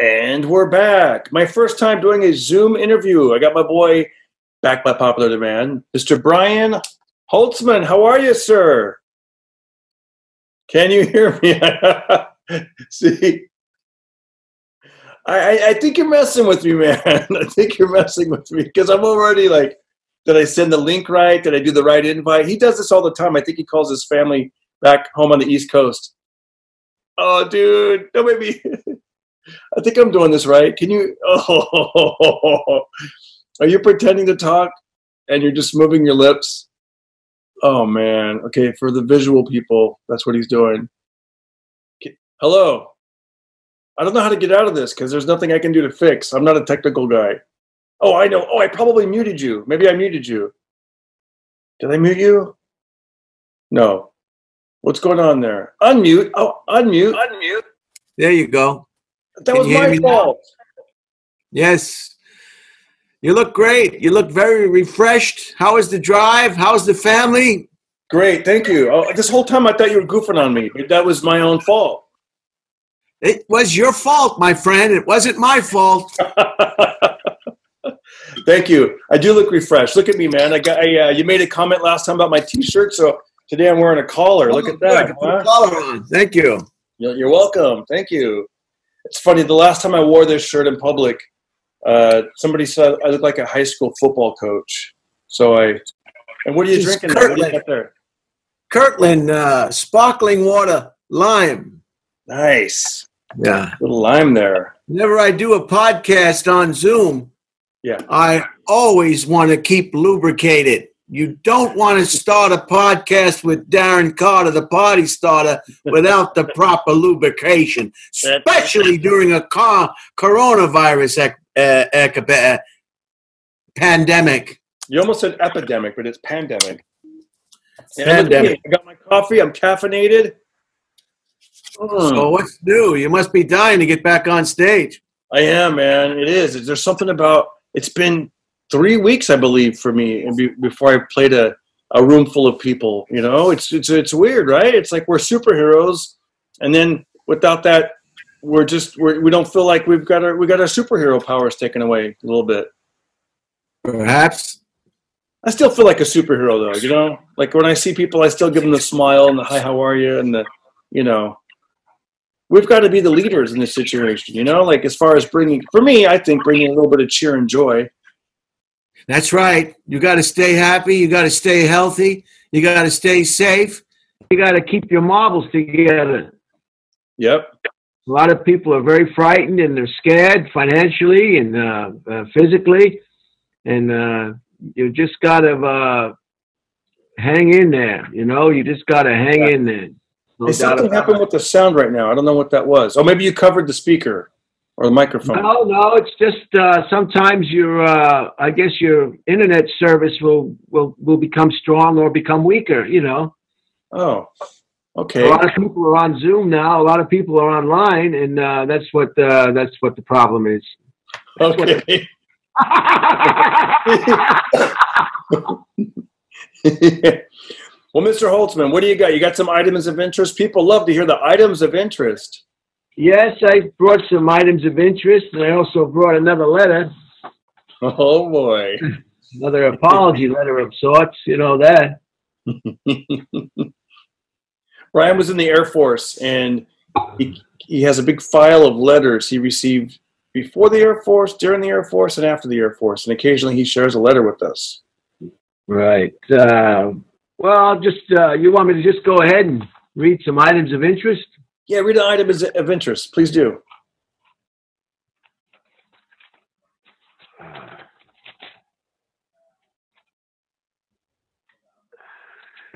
And we're back. My first time doing a Zoom interview. I got my boy back by popular demand, Mr. Brian Holtzman. How are you, sir? Can you hear me? See, I, I think you're messing with me, man. I think you're messing with me because I'm already like, did I send the link right? Did I do the right invite? He does this all the time. I think he calls his family back home on the East Coast. Oh, dude, don't make me. I think I'm doing this right. Can you? Oh, are you pretending to talk and you're just moving your lips? Oh man. Okay, for the visual people, that's what he's doing. Okay. Hello. I don't know how to get out of this because there's nothing I can do to fix. I'm not a technical guy. Oh, I know. Oh, I probably muted you. Maybe I muted you. Did I mute you? No. What's going on there? Unmute. Oh, unmute. Unmute. There you go. That was my fault. Yes. You look great. You look very refreshed. How was the drive? How's the family? Great, thank you. Oh, this whole time I thought you were goofing on me, but that was my own fault. It was your fault, my friend. It wasn't my fault. thank you. I do look refreshed. Look at me, man. I got. I, uh, you made a comment last time about my T-shirt, so today I'm wearing a collar. Look at that. Huh? collar on. Thank you. You're welcome. Thank you. It's funny. The last time I wore this shirt in public, uh, somebody said I look like a high school football coach. So I. And what are you drinking? There? What do you got there? Kirkland uh, sparkling water lime. Nice. Yeah. A little lime there. Whenever I do a podcast on Zoom, yeah, I always want to keep lubricated. You don't want to start a podcast with Darren Carter, the party starter, without the proper lubrication, especially during a car, coronavirus uh, pandemic. You almost said epidemic, but it's pandemic. pandemic. I got my coffee. I'm caffeinated. Mm. So what's new? You must be dying to get back on stage. I am, man. It is. There's something about. It's been three weeks, I believe, for me, and be, before I played a, a room full of people. You know, it's it's it's weird, right? It's like we're superheroes, and then without that, we're just we're, we don't feel like we've got our we got our superhero powers taken away a little bit. Perhaps. I still feel like a superhero, though. You know, like when I see people, I still give them the smile and the hi, how are you, and the, you know, we've got to be the leaders in this situation. You know, like as far as bringing, for me, I think bringing a little bit of cheer and joy that's right. You got to stay happy. You got to stay healthy. You got to stay safe. You got to keep your marbles together. Yep. A lot of people are very frightened and they're scared financially and uh, uh, physically, and uh, you just got to uh, hang in there. You know, you just got to hang yeah. in there. No hey, something happened with the sound right now. I don't know what that was. Oh, maybe you covered the speaker or the microphone? No, no. It's just uh, sometimes your, uh, I guess your internet service will will will become strong or become weaker. You know. Oh, okay. A lot of people are on Zoom now. A lot of people are online, and uh, that's what uh, that's what the problem is. That's okay. well, Mr. Holtzman, what do you got? You got some items of interest. People love to hear the items of interest. Yes, I brought some items of interest, and I also brought another letter. Oh boy! another apology letter of sorts. You know that. Brian was in the Air Force, and he he has a big file of letters he received before the Air Force, during the Air Force, and after the Air Force. And occasionally, he shares a letter with us. Right. Uh, well, just uh, you want me to just go ahead and read some items of interest? Yeah, read an item of interest. Please do.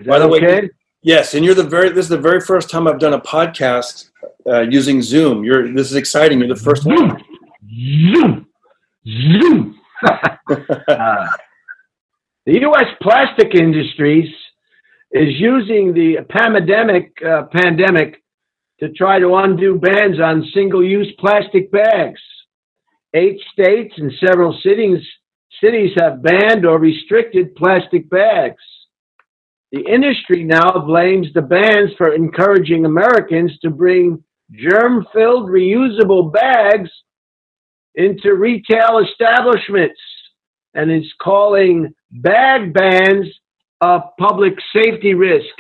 By the okay? way, yes, and you're the very. This is the very first time I've done a podcast uh, using Zoom. You're. This is exciting. You're the first one. Zoom. Zoom. uh, the U.S. plastic industries is using the pandemic uh, pandemic to try to undo bans on single use plastic bags. Eight states and several cities, cities have banned or restricted plastic bags. The industry now blames the bans for encouraging Americans to bring germ filled reusable bags into retail establishments and is calling bag bans a public safety risk.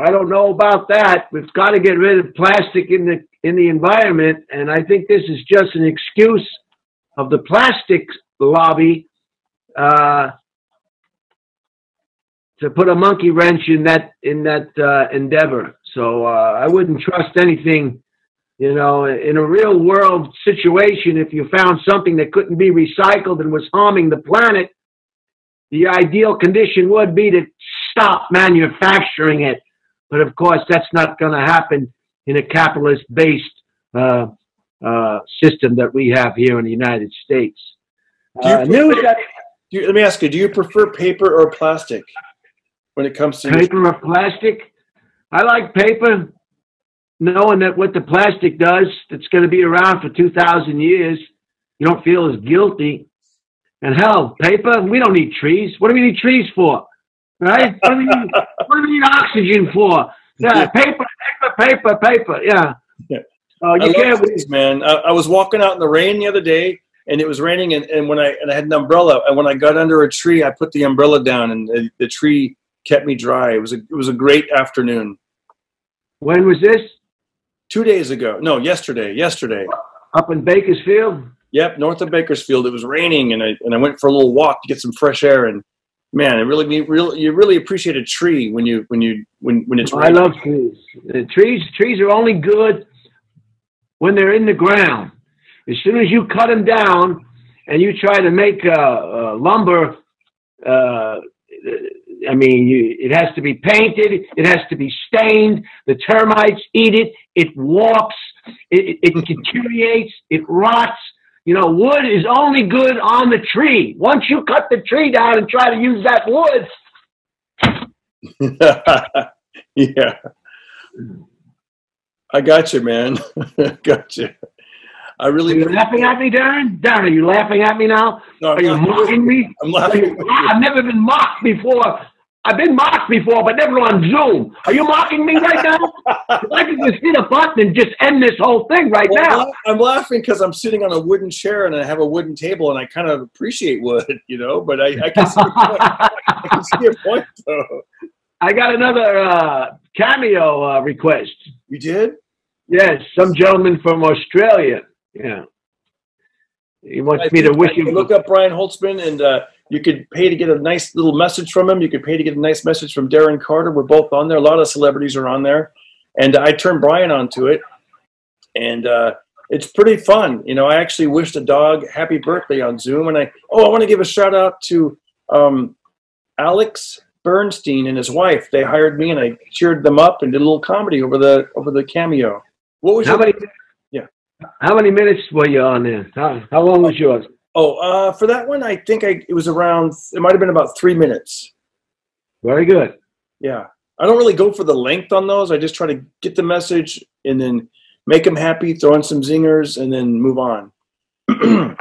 I don't know about that. We've got to get rid of plastic in the in the environment, and I think this is just an excuse of the plastics lobby uh, to put a monkey wrench in that in that uh, endeavor. So uh, I wouldn't trust anything, you know, in a real world situation. If you found something that couldn't be recycled and was harming the planet, the ideal condition would be to stop manufacturing it. But of course, that's not going to happen in a capitalist-based uh, uh, system that we have here in the United States. Uh, that, you, let me ask you: Do you prefer paper or plastic when it comes to paper or plastic? I like paper, knowing that what the plastic does, it's going to be around for two thousand years. You don't feel as guilty. And hell, paper, we don't need trees. What do we need trees for? Right? What do we need, what do we need oxygen for? Yeah, paper, paper, paper, paper. Yeah. yeah. Uh, you I can't, trees, man. I, I was walking out in the rain the other day, and it was raining and, and when I and I had an umbrella and when I got under a tree I put the umbrella down and the, the tree kept me dry. It was a it was a great afternoon. When was this? Two days ago. No, yesterday. Yesterday. Up in Bakersfield? Yep, north of Bakersfield. It was raining and I and I went for a little walk to get some fresh air and man, it really really you really appreciate a tree when you when you when when it's I love trees. The trees trees are only good when they're in the ground. As soon as you cut them down and you try to make uh, uh, lumber, uh, I mean, you, it has to be painted, it has to be stained. The termites eat it, it warps, it, it deteriorates, it rots. You know, wood is only good on the tree. Once you cut the tree down and try to use that wood. yeah. I got you, man. got you. I really. Are you laughing at me, Darren? Darren, are you laughing at me now? No, are you mocking me? I'm laughing. I've never been mocked before. I've been mocked before, but never on Zoom. Are you mocking me right now? I can just hit a button and just end this whole thing right well, now. I'm laughing because I'm sitting on a wooden chair and I have a wooden table and I kind of appreciate wood, you know. But I, I can see a point. I can see a point though. I got another uh, cameo uh, request. You did? Yes, some gentleman from Australia. Yeah. He wants I me to wish him. Look up Brian Holtzman, and uh, you could pay to get a nice little message from him. You could pay to get a nice message from Darren Carter. We're both on there. A lot of celebrities are on there, and I turned Brian onto it, and uh, it's pretty fun. You know, I actually wished a dog happy birthday on Zoom, and I oh, I want to give a shout out to um, Alex Bernstein and his wife. They hired me, and I cheered them up and did a little comedy over the over the cameo. What was how your, many? How many minutes were you on there? How, how long was yours? Oh, uh, for that one, I think I it was around. It might have been about three minutes. Very good. Yeah, I don't really go for the length on those. I just try to get the message and then make them happy, throw in some zingers, and then move on. the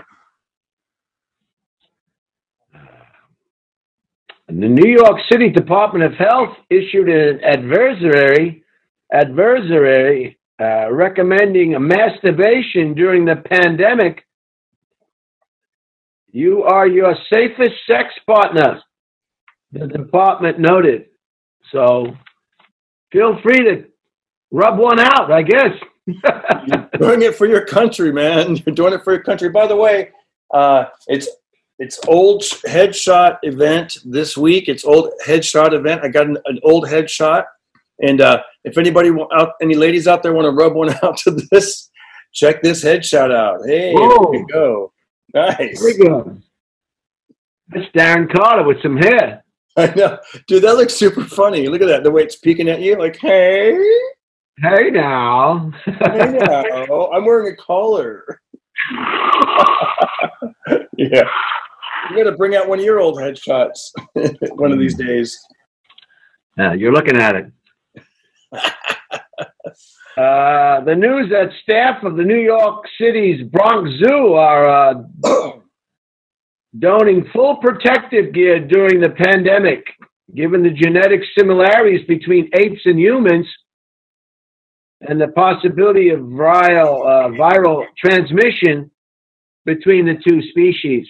New York City Department of Health issued an advisory advisory uh, recommending a masturbation during the pandemic, you are your safest sex partner, the department noted. So feel free to rub one out, I guess. You're doing it for your country, man. You're doing it for your country. By the way, uh, it's it's old headshot event this week. It's old headshot event. I got an, an old headshot and uh, if anybody out, any ladies out there want to rub one out to this, check this headshot out. Hey, Whoa. there we go. Nice. There we go. That's Darren Carter with some hair. I know, dude. That looks super funny. Look at that. The way it's peeking at you, like, hey, hey now, hey now. I'm wearing a collar. yeah, you got to bring out one of your old headshots one of these days. Yeah, you're looking at it. Uh, the news that staff of the New York City's Bronx Zoo are uh, donning full protective gear during the pandemic. Given the genetic similarities between apes and humans, and the possibility of viral uh, viral transmission between the two species.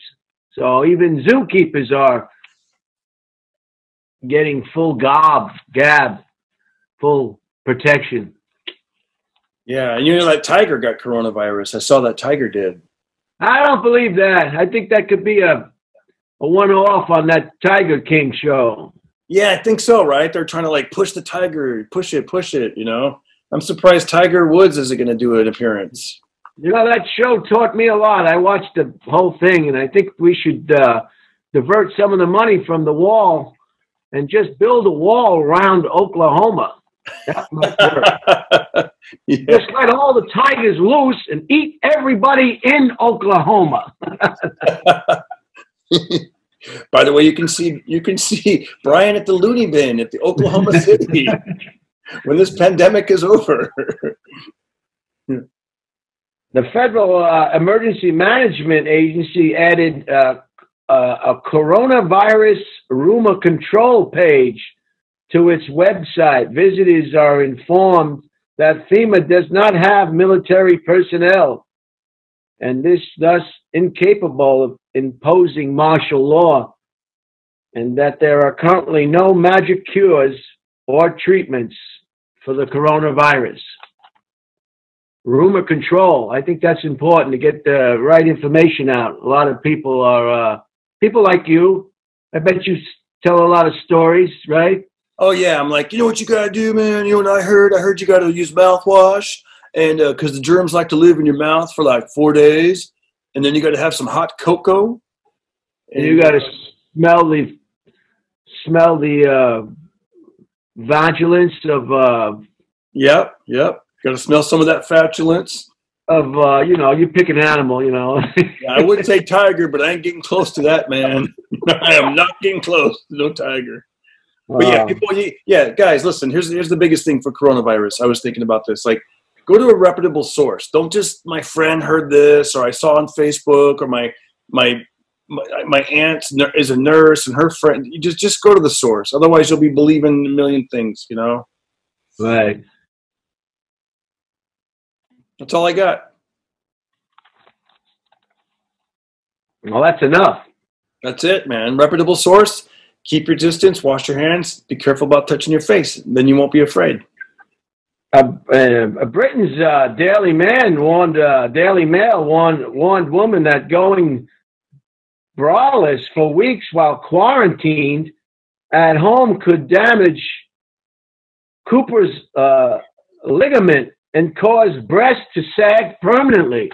So even zookeepers are getting full gob, gab, full protection. Yeah, and you know that tiger got coronavirus. I saw that tiger did. I don't believe that. I think that could be a a one off on that Tiger King show. Yeah, I think so, right? They're trying to like push the tiger, push it, push it, you know? I'm surprised Tiger Woods isn't going to do an appearance. You know, that show taught me a lot. I watched the whole thing, and I think we should uh, divert some of the money from the wall and just build a wall around Oklahoma. yeah. Just let all the tigers loose and eat everybody in Oklahoma. By the way, you can see you can see Brian at the loony bin at the Oklahoma City when this pandemic is over. the Federal uh, Emergency Management Agency added uh, uh, a coronavirus rumor control page to its website. Visitors are informed that FEMA does not have military personnel and this thus incapable of imposing martial law, and that there are currently no magic cures or treatments for the coronavirus. Rumor control. I think that's important to get the right information out. A lot of people are, uh, people like you, I bet you tell a lot of stories, right? Oh, yeah. I'm like, you know what you got to do, man? You know what I heard? I heard you got to use mouthwash and because uh, the germs like to live in your mouth for like four days, and then you got to have some hot cocoa, and you got to smell the smell the uh, vigilance of. Uh, yep, yep. Got to smell some of that fatulence of uh, you know, you pick an animal, you know. yeah, I wouldn't say tiger, but I ain't getting close to that, man. I am not getting close to no tiger. But yeah, people, yeah, guys, listen. Here's here's the biggest thing for coronavirus. I was thinking about this. Like, go to a reputable source. Don't just my friend heard this or I saw on Facebook or my my my, my aunt is a nurse and her friend. You just just go to the source. Otherwise, you'll be believing a million things. You know. Right. That's all I got. Well, that's enough. That's it, man. Reputable source. Keep your distance. Wash your hands. Be careful about touching your face. Then you won't be afraid. Uh, uh, Britain's uh, Daily Man warned uh, Daily Mail warned warned woman that going braless for weeks while quarantined at home could damage Cooper's uh, ligament and cause breast to sag permanently.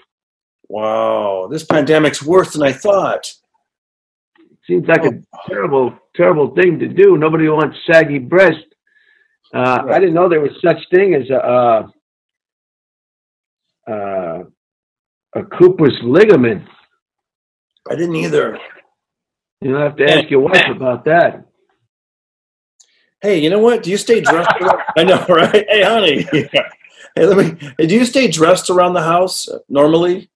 Wow, this pandemic's worse than I thought. Seems like oh. a terrible, terrible thing to do. Nobody wants saggy breast. Uh, I didn't know there was such thing as a uh, uh, a Cooper's ligament. I didn't either. You'll have to ask your wife about that. Hey, you know what? Do you stay dressed? I know, right? Hey, honey. Hey, let me. Hey, do you stay dressed around the house normally?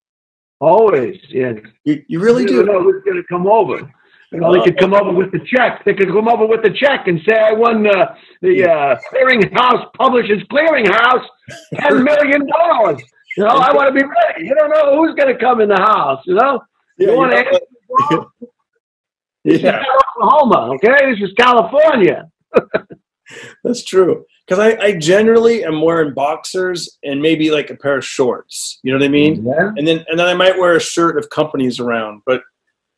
Always, yeah. You, you really you do. know who's going to come over. You know, they could come over with the check. They could come over with the check and say, "I won uh, the uh, clearinghouse publishers clearinghouse ten million dollars." You know, I want to be ready. You don't know who's going to come in the house. You know, yeah, you want to. This yeah. is Oklahoma, okay? This is California. That's true. Because I, I generally am wearing boxers and maybe like a pair of shorts. You know what I mean? Yeah. And then and then I might wear a shirt if company's around. But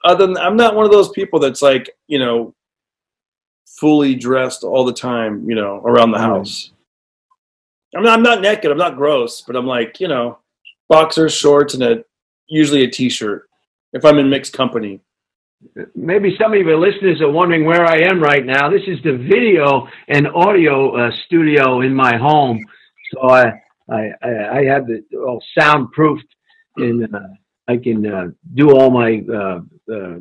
other than I'm not one of those people that's like, you know, fully dressed all the time, you know, around the house. I'm not, I'm not naked. I'm not gross, but I'm like, you know, boxers, shorts, and a usually a t-shirt if I'm in mixed company. Maybe some of your listeners are wondering where I am right now. This is the video and audio uh, studio in my home, so I I I have it all soundproofed and uh, I can uh, do all my uh, uh,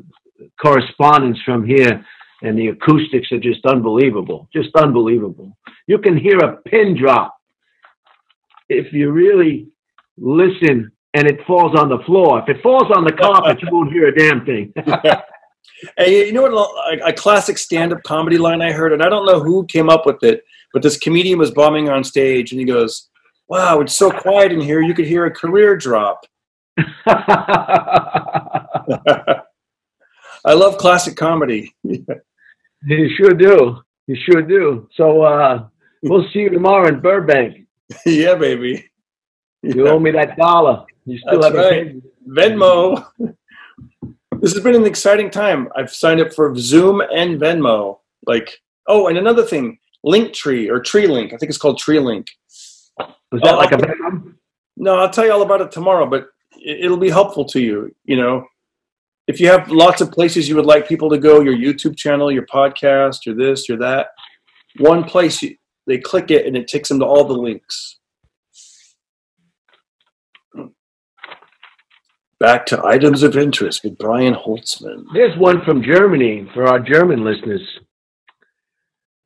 correspondence from here, and the acoustics are just unbelievable, just unbelievable. You can hear a pin drop if you really listen, and it falls on the floor. If it falls on the carpet, you won't hear a damn thing. hey, you know what? A, a classic stand-up comedy line I heard, and I don't know who came up with it, but this comedian was bombing on stage, and he goes, wow, it's so quiet in here. You could hear a career drop. I love classic comedy. you sure do. You sure do. So uh, we'll see you tomorrow in Burbank. yeah, baby. You owe me that dollar. You still That's have right. Venmo. this has been an exciting time. I've signed up for Zoom and Venmo. Like, oh, and another thing, Linktree or Tree Link. I think it's called Tree Link. Was that like a Venmo? No, I'll tell you all about it tomorrow, but it'll be helpful to you. You know, if you have lots of places you would like people to go, your YouTube channel, your podcast, your this, your that, one place you, they click it and it takes them to all the links. Back to items of interest with Brian Holtzman. There's one from Germany for our German listeners.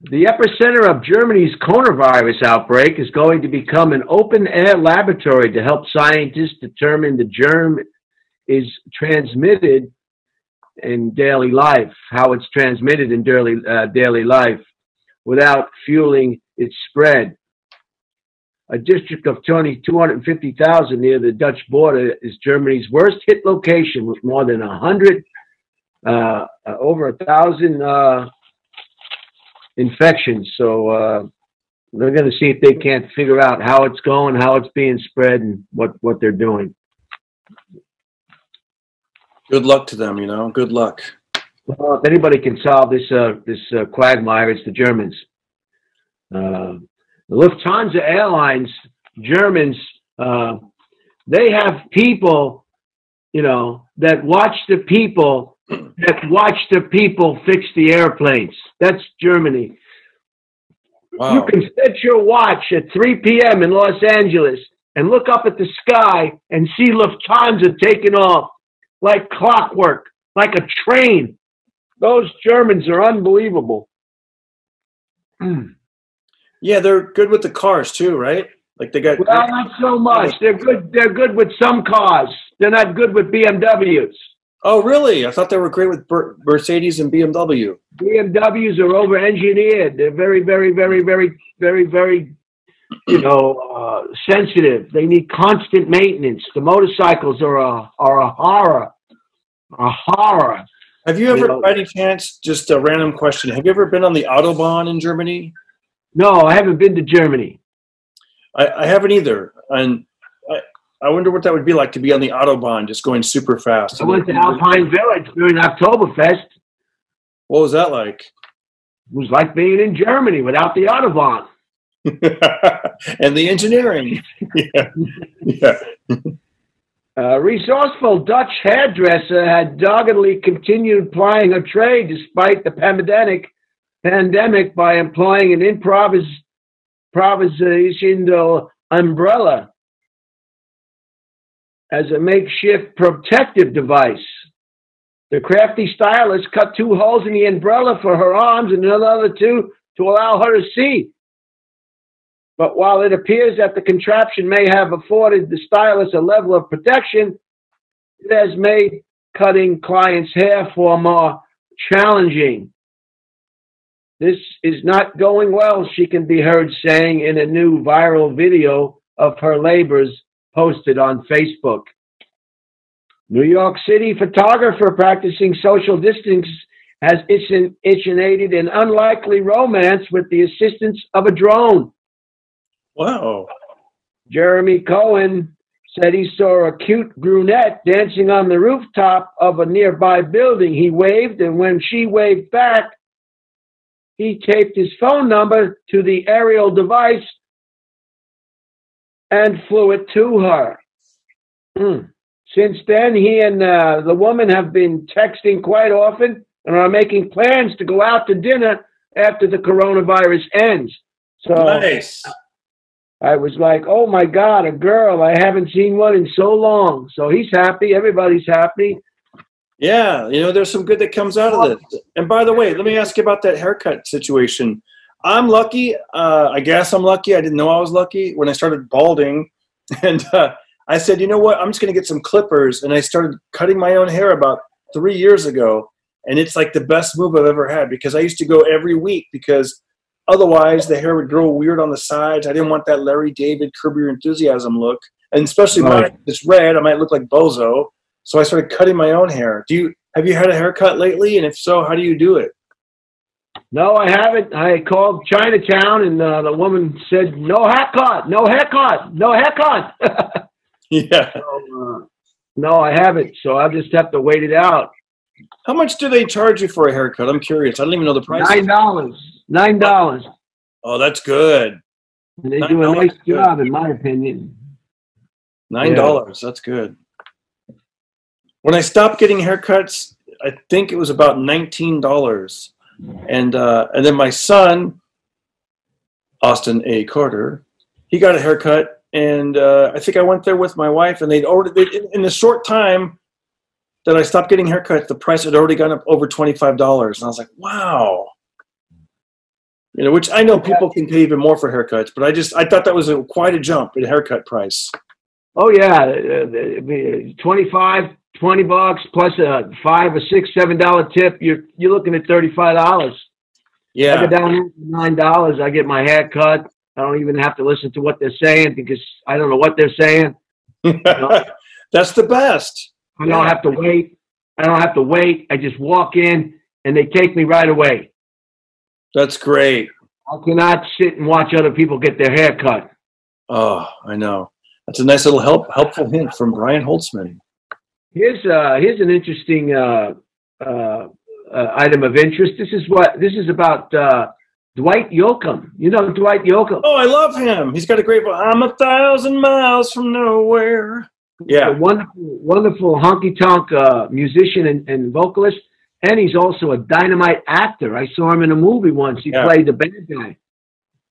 The epicenter of Germany's coronavirus outbreak is going to become an open air laboratory to help scientists determine the germ is transmitted in daily life, how it's transmitted in daily, uh, daily life without fueling its spread. A district of 20, 250,000 near the Dutch border is Germany's worst hit location with more than 100 uh, uh, over a thousand uh, infections. So uh, they're going to see if they can't figure out how it's going, how it's being spread, and what what they're doing. Good luck to them, you know. Good luck. Well, if anybody can solve this uh, this uh, quagmire, it's the Germans. Uh, the Lufthansa Airlines, Germans, uh, they have people, you know, that watch the people that watch the people fix the airplanes. That's Germany. Wow. You can set your watch at 3 p.m. in Los Angeles and look up at the sky and see Lufthansa taking off like clockwork, like a train. Those Germans are unbelievable. Yeah, they're good with the cars too, right? Like they got. Well, not so much. They're good. They're good with some cars. They're not good with BMWs. Oh, really? I thought they were great with Mercedes and BMW. BMWs are over engineered. They're very, very, very, very, very, very, you know, uh, sensitive. They need constant maintenance. The motorcycles are a are a horror, a horror. Have you ever, by any chance, just a random question, have you ever been on the Autobahn in Germany? No, I haven't been to Germany. I, I haven't either. And I, I wonder what that would be like to be on the Autobahn, just going super fast. I went to Alpine Village during Oktoberfest. What was that like? It was like being in Germany without the Autobahn. and the engineering. yeah. yeah. A resourceful Dutch hairdresser had doggedly continued plying her trade despite the pandemic, pandemic by employing an improvis, improvisational umbrella as a makeshift protective device. The crafty stylist cut two holes in the umbrella for her arms and another two to allow her to see. But while it appears that the contraption may have afforded the stylist a level of protection, it has made cutting clients' hair far more challenging. This is not going well, she can be heard saying in a new viral video of her labors posted on Facebook. New York City photographer practicing social distance has initiated an unlikely romance with the assistance of a drone. Wow. Jeremy Cohen said he saw a cute brunette dancing on the rooftop of a nearby building. He waved, and when she waved back, he taped his phone number to the aerial device and flew it to her. Hmm. Since then, he and uh, the woman have been texting quite often and are making plans to go out to dinner after the coronavirus ends. So Nice. I was like, oh my God, a girl. I haven't seen one in so long. So he's happy. Everybody's happy. Yeah, you know, there's some good that comes out of this. And by the way, let me ask you about that haircut situation. I'm lucky. Uh, I guess I'm lucky. I didn't know I was lucky when I started balding. And uh, I said, you know what? I'm just going to get some clippers. And I started cutting my own hair about three years ago. And it's like the best move I've ever had because I used to go every week because otherwise the hair would grow weird on the sides. I didn't want that Larry David Curb Your Enthusiasm look, and especially Right. it's red. I might look like Bozo. So I started cutting my own hair. Do you have you had a haircut lately? And if so, how do you do it? No, I haven't. I called Chinatown, and uh, the woman said, "No haircut, no haircut, no haircut." Yeah. so, uh, no, I haven't. So I'll just have to wait it out. How much do they charge you for a haircut? I'm curious. I don't even know the price. Nine dollars. Nine dollars. Oh, that's good. And they Nine do a nice job, in my opinion. Nine dollars. That's good. When I stopped getting haircuts, I think it was about nineteen dollars, and uh, and then my son, Austin A. Carter, he got a haircut, and uh, I think I went there with my wife, and they'd already they, in, in the short time that I stopped getting haircuts, the price had already gone up over twenty five dollars, and I was like, wow. You know, which I know people can pay even more for haircuts, but I just I thought that was a, quite a jump in haircut price. Oh yeah, uh, uh, 25, 20 bucks plus a five or six, seven dollar tip. You're you're looking at thirty five dollars. Yeah, I go down nine dollars. I get my hair cut. I don't even have to listen to what they're saying because I don't know what they're saying. That's the best. I don't have to wait. I don't have to wait. I just walk in and they take me right away. That's great. I cannot sit and watch other people get their hair cut. Oh, I know. That's a nice little help helpful hint from Brian Holtzman. Here's uh, here's an interesting uh, uh, uh, item of interest. This is what this is about. Uh, Dwight Yoakam. You know Dwight Yoakam. Oh, I love him. He's got a great. I'm a thousand miles from nowhere. a Yeah. wonderful, wonderful honky tonk uh, musician and, and vocalist, and he's also a dynamite actor. I saw him in a movie once. He Yeah. played the bad guy.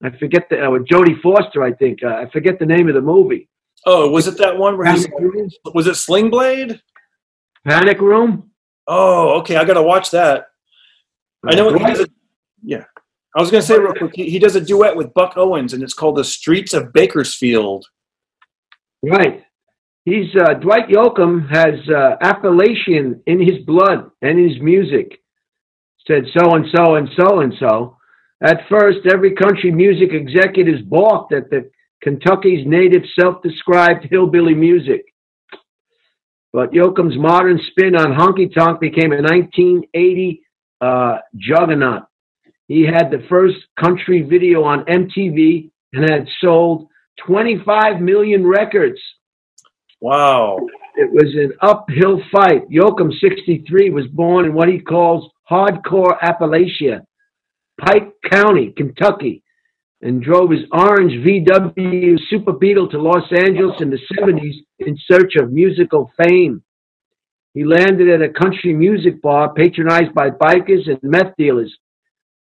I forget the uh, with Jodie Foster. I think uh, I forget the name of the movie. Oh, was it that one where he's Panic Room. was it Sling Blade? Panic Room. Oh, okay. I got to watch that. I know what he does. A, yeah. I was going to say real quick. He, he does a duet with Buck Owens, and it's called "The Streets of Bakersfield." Right. He's uh, Dwight Yoakam has uh, Appalachian in his blood and his music. Said so and so and so and so. At first, every country music executive balked at the Kentucky's native self-described hillbilly music. But Yoakam's modern spin on honky tonk became a 1980 uh, juggernaut. He had the first country video on MTV and had sold 25 million records. Wow. It was an uphill fight. Yoakam, 63, was born in what he calls hardcore Appalachia, Pike County, Kentucky, and drove his orange VW Super Beetle to Los Angeles in the 70s in search of musical fame. He landed at a country music bar patronized by bikers and meth dealers,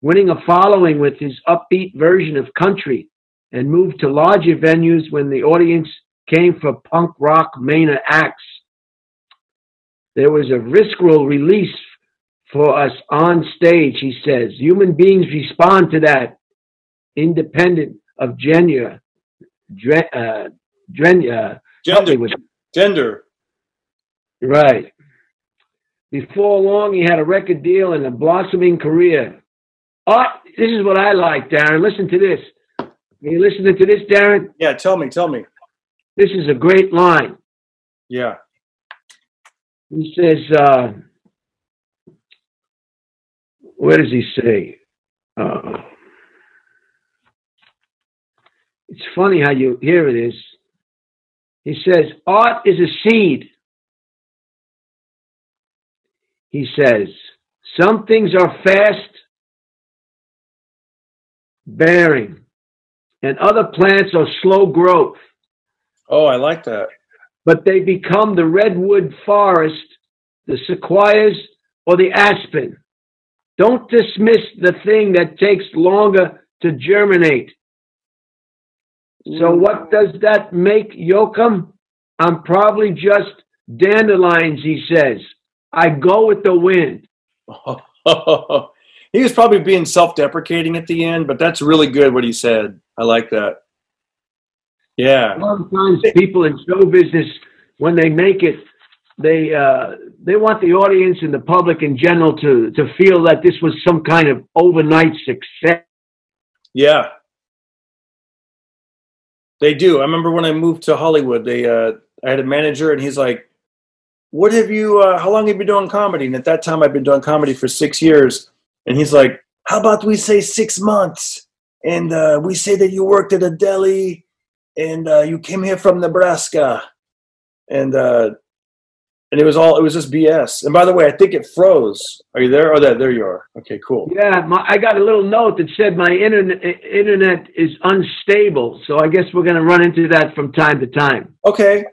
winning a following with his upbeat version of country, and moved to larger venues when the audience came for punk rock main acts. There was a risk visceral release for us on stage, he says. Human beings respond to that, independent of gender. Dre, uh, dren, uh, Gender. Gender. right. Before long, he had a record deal and a blossoming career. Oh, this is what I like, Darren. Listen to this. Are you listening to this, Darren? Yeah. Tell me. Tell me. This is a great line. Yeah. He says, uh, where does he say? Uh, it's funny how you, here it is. He says, art is a seed. He says, some things are fast bearing, and other plants are slow growth Oh, I like that. but they become the redwood forest, the sequoias, or the aspen. Don't dismiss the thing that takes longer to germinate. So, mm. what does that make Yoakam? I'm probably just dandelions, he says. I go with the wind. he was probably being self-deprecating at the end, but that's really good what he said. I like that. A lot of times, people in show business, when they make it, they uh, they want the audience and the public in general to to feel that this was some kind of overnight success. Yeah. They do. I remember when I moved to Hollywood, they uh I had a manager and he's like, What have you uh how long have you been doing comedy? And at that time I've been doing comedy for six years. And he's like, How about we say six months? And uh we say that you worked at a deli and uh you came here from Nebraska. And uh and it was all it was just BS. And by the way, I think it froze. Are you there? Oh, there, there you are. Okay, cool. Yeah, my, I got a little note that said my internet internet is unstable, so I guess we're going to run into that from time to time. Okay.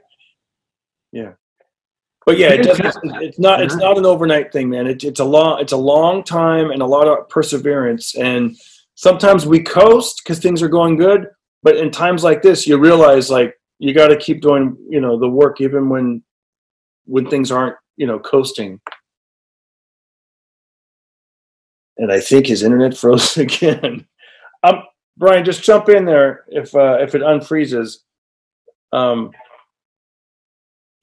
Yeah. But yeah, it it's, it's not it's not an overnight thing, man. It, it's a long it's a long time and a lot of perseverance. And sometimes we coast because things are going good, but in times like this, you realize like you got to keep doing you know the work even when when things aren't you know coasting. And I think his internet froze again. Um, Brian, just jump in there if uh, if it unfreezes. Um,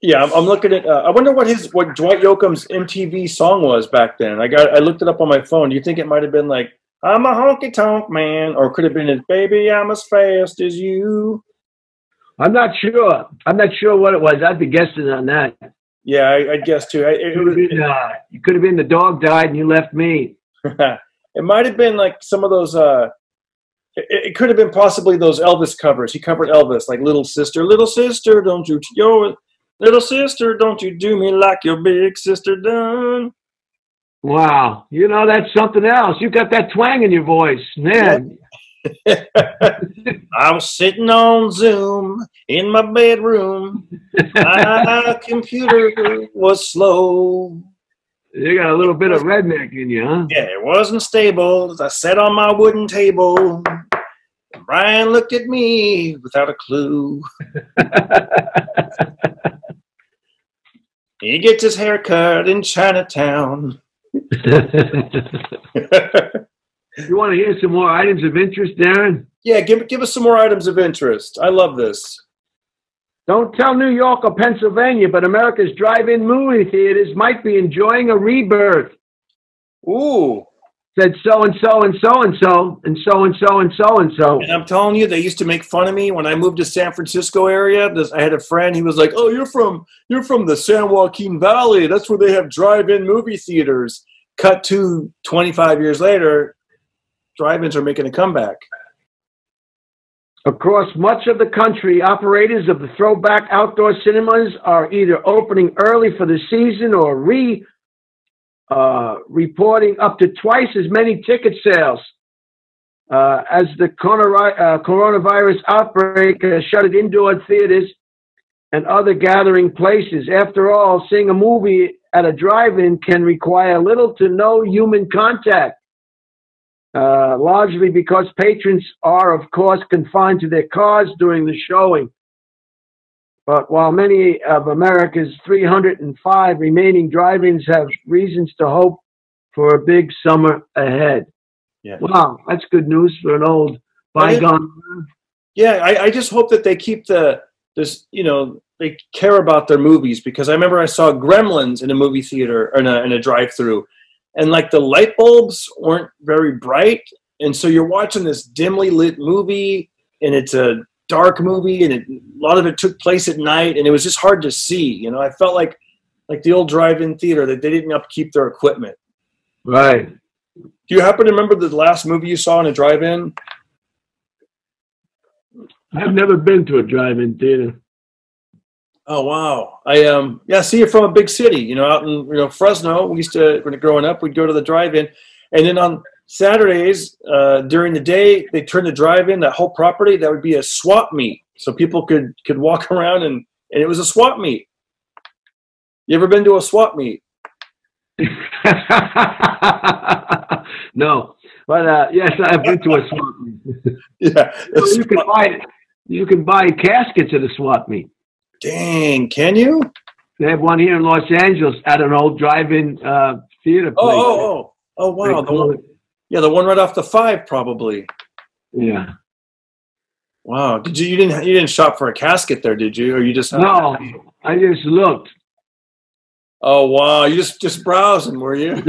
yeah, I'm, I'm looking at. Uh, I wonder what his what Dwight Yoakam's MTV song was back then. I got I looked it up on my phone. Do you think it might have been like "I'm a honky tonk man" or could have been his "Baby, I'm as fast as you"? I'm not sure. I'm not sure what it was. I'd be guessing on that. Yeah, I, I guess too. I, it, was, been, uh, it could have been the dog died and you left me. it might have been like some of those. uh it, it could have been possibly those Elvis covers. He covered Elvis, like "Little Sister, Little Sister, don't you yo, Little Sister, don't you do me like your big sister done." Wow, you know that's something else. You got that twang in your voice, man. I was sitting on Zoom in my bedroom. My computer was slow. You got a little bit of redneck in you, huh? Yeah, it wasn't stable. As I sat on my wooden table, Brian looked at me without a clue. He gets his hair cut in Chinatown. you want to hear some more items of interest, Darren? yeah, give give us some more items of interest. I love this. Don't tell New York or Pennsylvania, but America's drive-in movie theaters might be enjoying a rebirth. Ooh, Said so and so and so and so and so and so and so and so. and I'm telling you, they used to make fun of me when I moved to San Francisco area. This, I had a friend. He was like, "Oh, you're from you're from the San Joaquin Valley. That's where they have drive-in movie theaters." Cut to 25 years later, drive-ins are making a comeback. Across much of the country, operators of the throwback outdoor cinemas are either opening early for the season or re uh, reporting up to twice as many ticket sales uh, as the uh, coronavirus outbreak has shuttered indoor theaters and other gathering places. After all, seeing a movie at a drive-in can require little to no human contact. Uh, largely because patrons are, of course, confined to their cars during the showing. But while many of America's 305 remaining drive-ins have reasons to hope for a big summer ahead. Yeah. Wow, that's good news for an old bygone. Yeah, I, I just hope that they keep the this. You know, they care about their movies because I remember I saw Gremlins in a movie theater or in a, in a drive-through, and like the light bulbs weren't very bright, and so you're watching this dimly lit movie, and it's a dark movie, and it, a lot of it took place at night, and it was just hard to see. You know, I felt like like the old drive-in theater that they didn't upkeep their equipment. Right. Do you happen to remember the last movie you saw in a drive-in? I've never been to a drive-in theater. Oh wow! I um yeah, see you're from a big city, you know, out in you know Fresno. We used to when growing up, we'd go to the drive-in, and then on Saturdays uh, during the day, they turn the drive-in that whole property that would be a swap meet, so people could could walk around and and it was a swap meet. You ever been to a swap meet? no, but uh, yes, I've been to a swap meet. Yeah. You can buy you can buy caskets at a swap meet. Dang, can you? They have one here in Los Angeles at an old drive-in uh, theater place. Oh oh oh oh wow! The one, yeah, the one right off the five, probably. yeah. Wow. Did you you didn't you didn't shop for a casket there, did you? Or you just No, I just looked. Oh wow! You just just browsing, were you?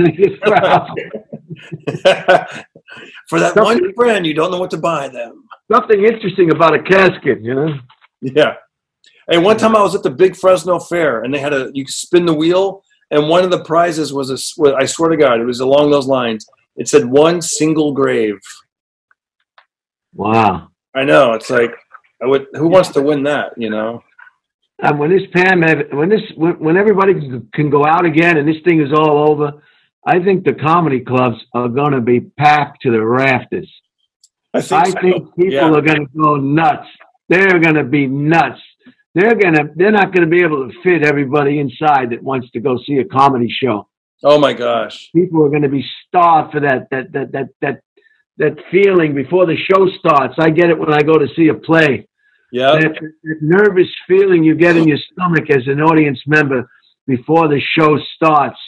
For that Something- one friend, you don't know what to buy them. Something interesting about a casket, you know? Yeah. Hey, one time I was at the big Fresno Fair, and they had a you could spin the wheel, and one of the prizes was a. I swear to God, it was along those lines. It said one single grave. Wow. I know. It's like, I would. Who wants to win that? You know. And when this Pam, when this, when, when everybody can go out again and this thing is all over, I think the comedy clubs are going to be packed to the rafters. I think. I so. think people Yeah. are going to go nuts. They're going to be nuts. They're to, they're not going to be able to fit everybody inside that wants to go see a comedy show. Oh my gosh. People are going to be starved for that, that, that, that, that, that feeling before the show starts. I get it when I go to see a play. Yeah. that, that nervous feeling you get in your stomach as an audience member before the show starts,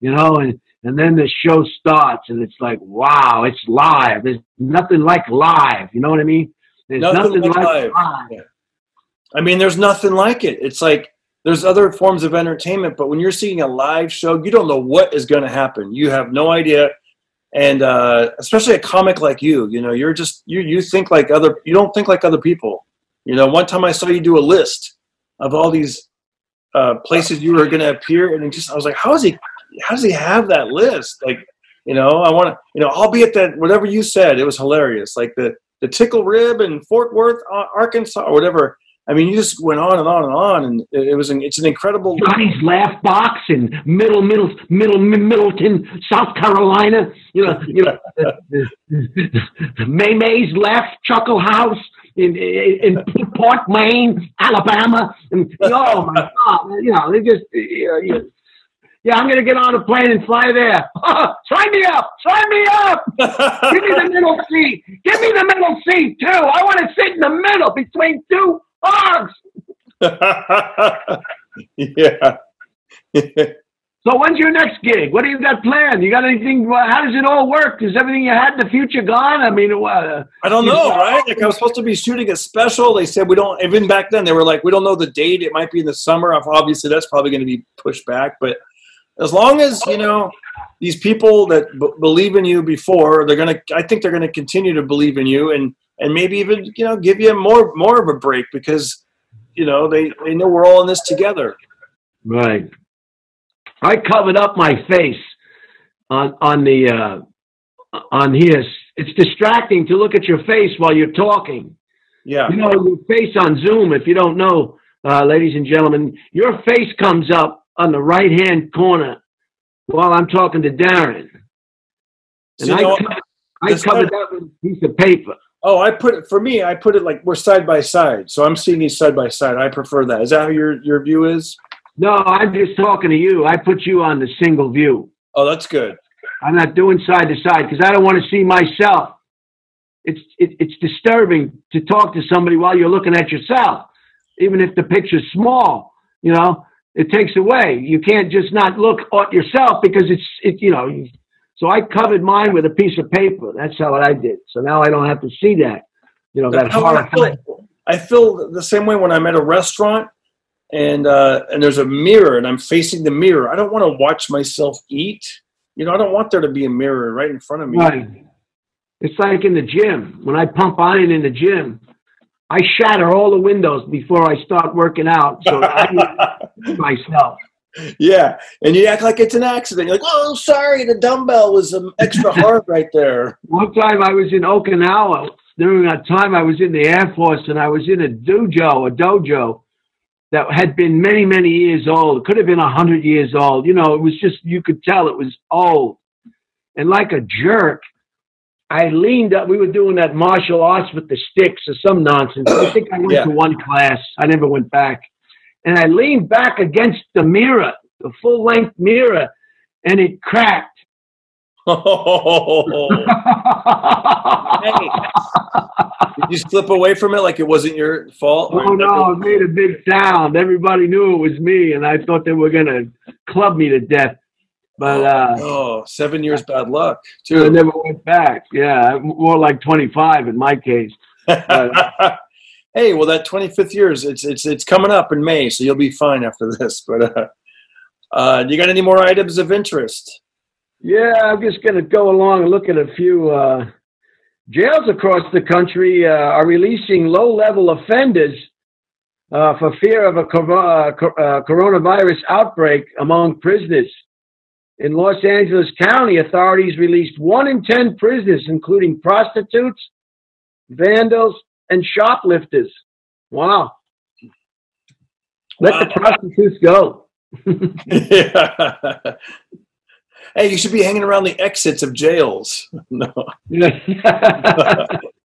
you know, and, and then the show starts and it's like, wow, it's live. There's nothing like live. You know what I mean? There's Nothing like live. I mean, there's nothing like it. It's like there's other forms of entertainment, but when you're seeing a live show, you don't know what is going to happen. You have no idea. And uh, especially a comic like you, you know, you're just you you think like other you don't think like other people. You know, one time I saw you do a list of all these uh, places you were going to appear, and just I was like, how is he? How does he have that list? Like, you know, I want to, you know, I'll be at that whatever you said. It was hilarious, like the the Tickle Rib in Fort Worth, Arkansas, or whatever. I mean, you just went on and on and on, and it, was an, it's an incredible. Johnny's Laugh Box in Middle Middle Middle Middleton, South Carolina. You know, you know, May May's Laugh Chuckle House in in, in Port Maine, Alabama. And, oh my God, you know, they just yeah, yeah. yeah, I'm gonna get on a plane and fly there. sign me up, sign me up. Give me the middle seat. Give me the middle seat too. I want to sit in the middle between two hogs. yeah. So when's your next gig? What do you got planned? You got anything? How does it all work? Is everything you had in the future gone? I mean, uh, I don't know, right? Like I was supposed to be shooting a special. They said we don't. Even back then, they were like, we don't know the date. It might be in the summer. Obviously, that's probably going to be pushed back. But as long as you know these people that b- believe in you before, they're gonna. I think they're gonna continue to believe in you, and and maybe even you know give you more more of a break because you know they they know we're all in this together. right. I covered up my face on on the uh, on here. It's distracting to look at your face while you're talking. Yeah. You know, your face on Zoom. If you don't know, uh, ladies and gentlemen, your face comes up on the right hand corner while I'm talking to Darren. And So, I, know, covered, I covered that with a piece of paper. Oh, I put it for me. I put it like we're side by side, so I'm seeing these side by side. I prefer that. Is that how your your view is? No, I'm just talking to you. I put you on the single view. Oh, that's good. I'm not doing side to side because I don't want to see myself. It's it, it's disturbing to talk to somebody while you're looking at yourself, even if the picture's small. You know, it takes away. You can't just not look at yourself because it's it. You know, so I covered mine with a piece of paper. That's how I did. So now I don't have to see that. You know, that how I feel. I feel the same way when I'm at a restaurant and uh, and there's a mirror and I'm facing the mirror. I don't want to watch myself eat. You know, I don't want there to be a mirror right in front of me. Right. It's like in the gym. When I pump iron in the gym, I shatter all the windows before I start working out. So I myself. Yeah, and you act like it's an accident. You're like, oh, sorry, the dumbbell was um, extra hard right there. One time I was in Okinawa. During that time, I was in the Air Force and I was in a dojo, a dojo that had been many, many years old. It could have been a hundred years old. You know, it was just, you could tell it was old. And like a jerk, I leaned up. We were doing that martial arts with the sticks or some nonsense. I think I went Yeah. to one class. I never went back. And I leaned back against the mirror, the full length mirror, and it cracked. Oh, did you slip away from it like it wasn't your fault? Oh no, it made a big sound. Everybody knew it was me, and I thought they were gonna club me to death. But uh, oh, seven years bad luck I never went back. Yeah, more like twenty-five in my case. hey, well, that 25th years, it's it's it's coming up in May, so you'll be fine after this. But uh, uh, you got any more items of interest? Yeah, I'm just going to go along and look at a few uh, jails across the country uh, are releasing low-level offenders uh, for fear of a uh, uh, coronavirus outbreak among prisoners. In Los Angeles County, authorities released one in 10 prisoners, including prostitutes, vandals, and shoplifters. Wow. Let wow. the prostitutes go. yeah. Hey, you should be hanging around the exits of jails. No.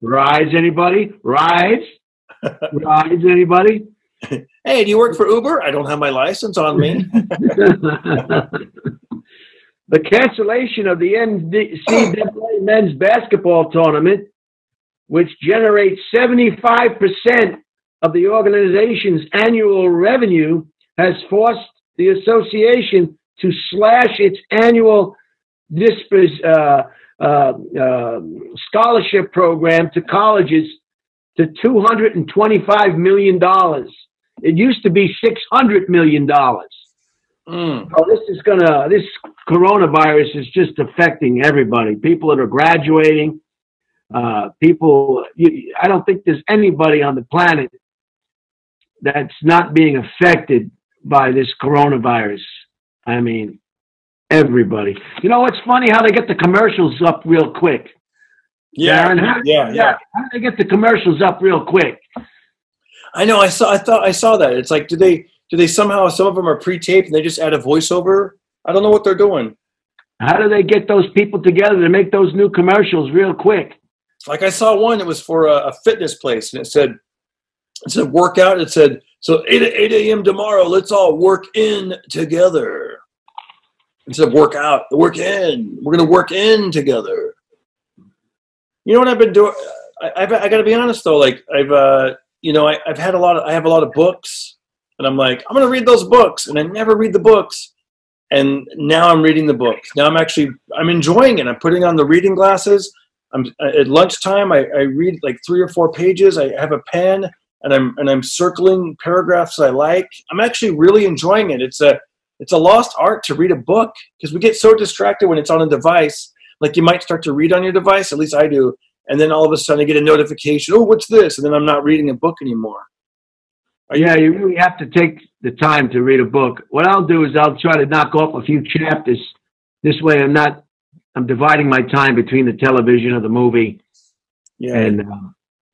Rides, anybody? Rides? Rides, anybody? Hey, do you work for Uber? I don't have my license on me. the cancellation of the NCAA men's basketball tournament, which generates 75% of the organization's annual revenue, has forced the association to slash its annual uh, uh, uh, scholarship program to colleges to $225 million. It used to be $600 million. Mm. Oh, this is gonna. This coronavirus is just affecting everybody. People that are graduating, uh, people. You, I don't think there's anybody on the planet that's not being affected by this coronavirus. I mean, everybody. You know, it's funny how they get the commercials up real quick. Yeah, Darren, how, yeah, yeah. How they get the commercials up real quick? I know. I saw. I thought I saw that. It's like, do they? Do they somehow? Some of them are pre-taped and they just add a voiceover. I don't know what they're doing. How do they get those people together to make those new commercials real quick? Like I saw one. It was for a, a fitness place, and it said, "It said workout." It said, "So 8 8 a.m. tomorrow. Let's all work in together." Instead of work out, work in. We're gonna work in together. You know what I've been doing? I, I've, I got to be honest though. Like I've, uh, you know, I, I've had a lot of, I have a lot of books, and I'm like, I'm gonna read those books, and I never read the books. And now I'm reading the books. Now I'm actually, I'm enjoying it. I'm putting on the reading glasses. I'm uh, at lunchtime. I, I read like three or four pages. I have a pen, and I'm and I'm circling paragraphs I like. I'm actually really enjoying it. It's a it's a lost art to read a book because we get so distracted when it's on a device like you might start to read on your device, at least I do, and then all of a sudden I get a notification, oh, what's this? And then I'm not reading a book anymore. Uh, yeah, you really have to take the time to read a book. What I'll do is I'll try to knock off a few chapters. This way, I'm not. I'm dividing my time between the television or the movie. Yeah. And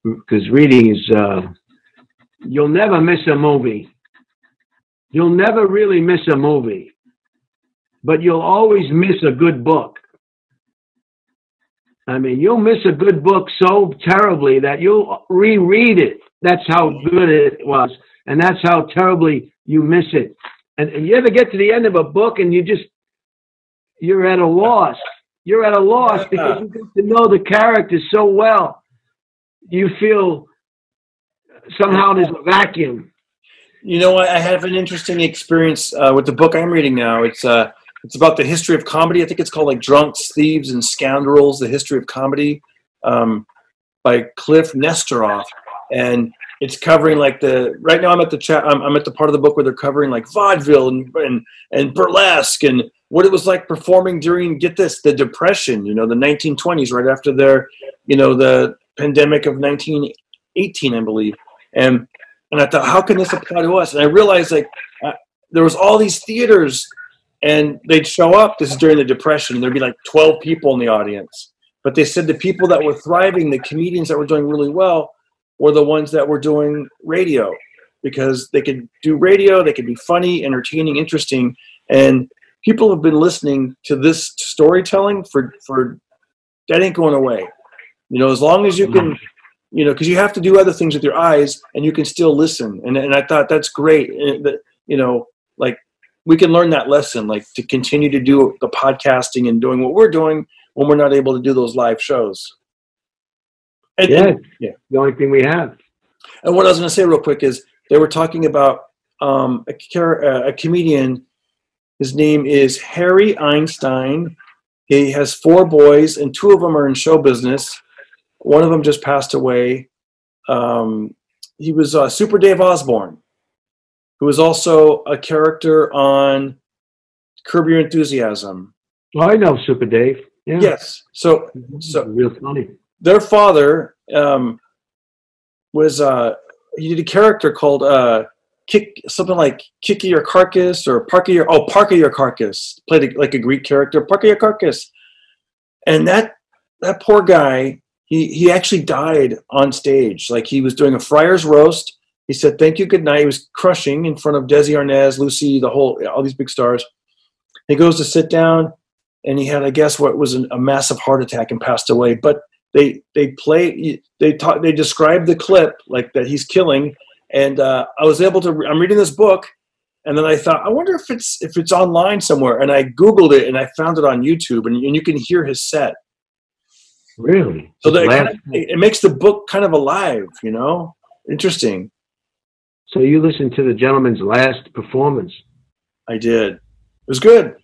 because uh, reading is, uh, you'll never miss a movie. You'll never really miss a movie, but you'll always miss a good book. I mean, you'll miss a good book so terribly that you'll reread it. That's how good it was. And that's how terribly you miss it. And, and you ever get to the end of a book and you just, you're at a loss. You're at a loss because you get to know the characters so well. You feel somehow there's a vacuum. You know, I have an interesting experience uh, with the book I'm reading now. It's uh, it's about the history of comedy. I think it's called like Drunks, Thieves, and Scoundrels: The History of Comedy um, by Kliph Nesteroff, and it's covering like the right now. I'm at the chat. I'm, I'm, at the part of the book where they're covering like vaudeville and, and and burlesque and what it was like performing during get this the depression. You know, the 1920s, right after their you know the pandemic of 1918, I believe, and and I thought, how can this apply to us? And I realized like. Uh, there was all these theaters and they'd show up. This is during the Depression. and There'd be like 12 people in the audience. But they said the people that were thriving, the comedians that were doing really well, were the ones that were doing radio because they could do radio, they could be funny, entertaining, interesting. And people have been listening to this storytelling for, for that ain't going away. You know, as long as you can, you know, because you have to do other things with your eyes and you can still listen. And, and I thought that's great. And that, you know, like we can learn that lesson, like to continue to do the podcasting and doing what we're doing when we're not able to do those live shows. And, yeah, and, yeah. The only thing we have. And what I was going to say real quick is they were talking about um, a, a comedian. His name is Harry Einstein. He has four boys, and two of them are in show business. One of them just passed away. Um, he was uh, Super Dave Osborne who was also a character on Curb Your Enthusiasm. Well, I know Super Dave. Yeah. Yes. So so real funny. their father um, was uh, he did a character called uh, kick something like Kiki or Carcass or Parky or oh Parkyakarkus played like a Greek character Parkyakarkus, and that that poor guy he he actually died on stage like he was doing a friar's roast. He said thank you good night. He was crushing in front of Desi Arnaz, Lucy, the whole all these big stars. He goes to sit down, and he had I guess what was an, a massive heart attack and passed away. But they they play they talk they describe the clip like that he's killing and uh, i was able to i'm reading this book and then i thought i wonder if it's if it's online somewhere. And i googled it and i found it on youtube and, and you can hear his set. Really? so that it, kind of, it makes the book kind of alive you know? Interesting. So you listened to the gentleman's last performance. i did. It was good.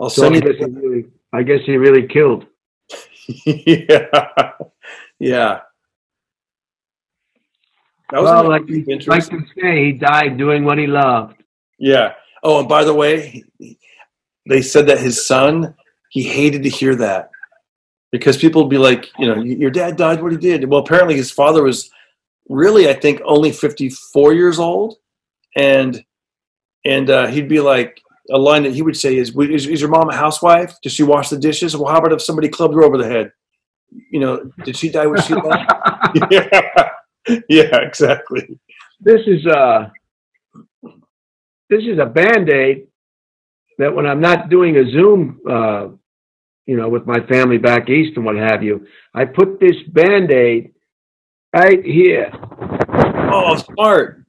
I'll So send I you guess, he really, I guess he really killed. yeah. Yeah that was Well, like, like interesting. to say, he died doing what he loved. Yeah. Oh, and by the way, they said that his son, he hated to hear that because people would be like, you know, your dad died what he did. Well, apparently his father was really, I think, only 54 years old. And, and uh, he'd be like, a line that he would say is, is, is your mom a housewife? Does she wash the dishes? Well, how about if somebody clubbed her over the head? You know, did she die when she died? yeah. yeah, exactly. this is uh this is a band-aid that when I'm not doing a Zoom uh you know with my family back east and what have you, I put this band-aid right here. Oh, smart.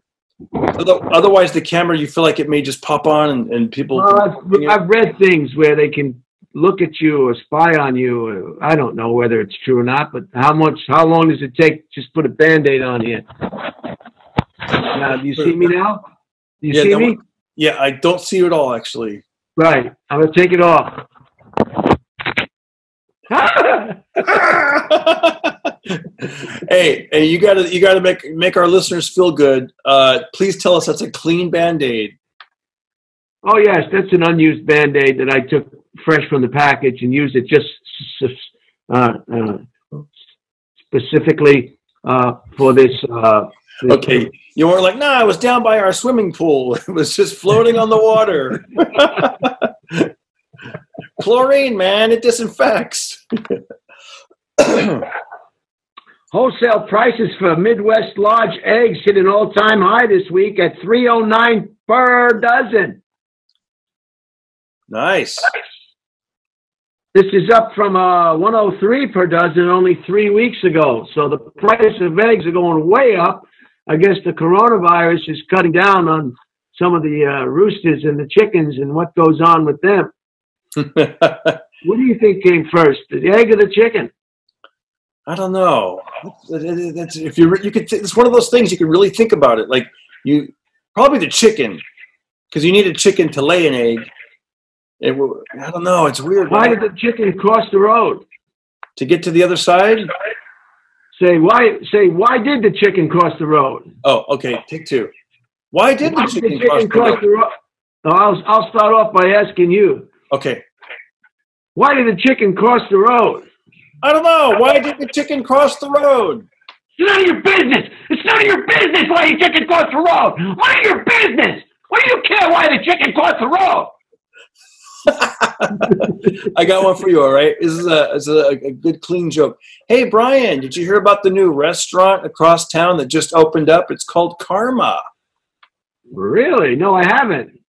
Otherwise, the camera, you feel like it may just pop on and, and people. Well, I've, I've read things where they can look at you or spy on you. I don't know whether it's true or not, but how much, how long does it take? Just put a band-aid on here. Now, do you see me now? Do you Yeah, see me? one- yeah, I don't see you at all, actually. Right. I'm gonna take it off. hey, hey, you gotta you gotta make make our listeners feel good. Uh, please tell us that's a clean band aid. oh yes, that's an unused band-aid that I took fresh from the package and use it just uh, uh, specifically uh, for this. Uh, this- Okay, you weren't like, nah, I was down by our swimming pool. It was just floating on the water. Chlorine, man, it disinfects. Wholesale prices for Midwest large eggs hit an all-time high this week at 309 per dozen. nice. This is up from uh, 103 per dozen only three weeks ago. So the price of eggs are going way up. I guess the coronavirus is cutting down on some of the uh, roosters and the chickens and what goes on with them. What do you think came first, the egg or the chicken? I don't know. That's if you you could. It's one of those things you can really think about it. Like you probably the chicken because you need a chicken to lay an egg. It, will- I don't know. It's weird. Why did the chicken cross the road? to get to the other side? Say why? Say why did the chicken cross the road? Oh, okay. Take two. Why did Why the did chicken, cross the road? the road? I'll I'll start off by asking you. Okay. Why did the chicken cross the road? I don't know. Why did the chicken cross the road? It's none of your business. It's none of your business why the chicken crossed the road. None of your business. Why do you care why the chicken crossed the road? I got one for you. All right. This is a, this is a, a good clean joke. Hey Brian, did you hear about the new restaurant across town that just opened up? It's called Karma. Really? No, I haven't.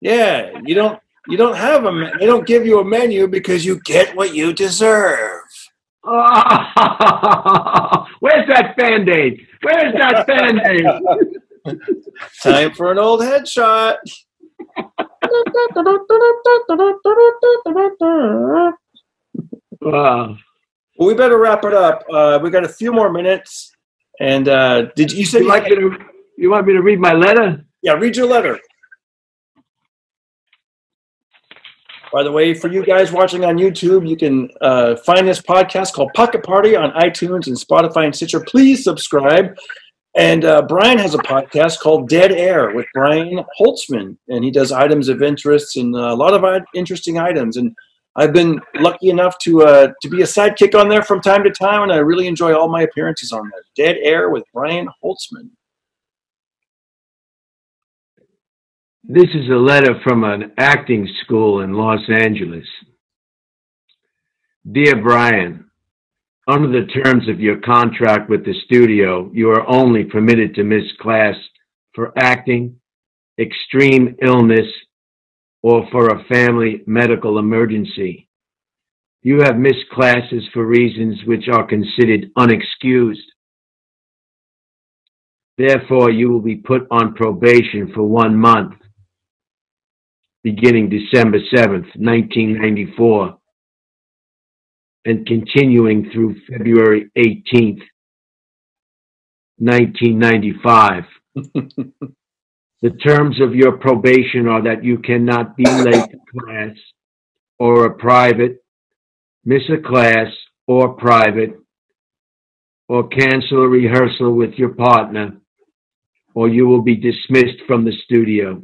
Yeah, you don't you don't have a they don't give you a menu because you get what you deserve. Oh, where's that band aid? Where's that band aid? Time for an old headshot. Wow. Well, we better wrap it up. Uh, we got a few more minutes. And uh, did you, you say you like me to? You want me to read my letter? Yeah, read your letter. By the way, for you guys watching on YouTube, you can uh, find this podcast called Pocket Party on iTunes and Spotify and Stitcher. Please subscribe. And uh, Brian has a podcast called Dead Air with Brian Holtzman, and he does items of interest and a lot of interesting items. And I've been lucky enough to uh, to be a sidekick on there from time to time, and I really enjoy all my appearances on there. Dead Air with Brian Holtzman. This is a letter from an acting school in Los Angeles. Dear Brian, under the terms of your contract with the studio, you are only permitted to miss class for acting, extreme illness, or for a family medical emergency. You have missed classes for reasons which are considered unexcused. Therefore, you will be put on probation for one month, beginning December 7th, 1994 and continuing through February 18th, 1995. the terms of your probation are that you cannot be late to class or a private, miss a class or private, or cancel a rehearsal with your partner, or you will be dismissed from the studio.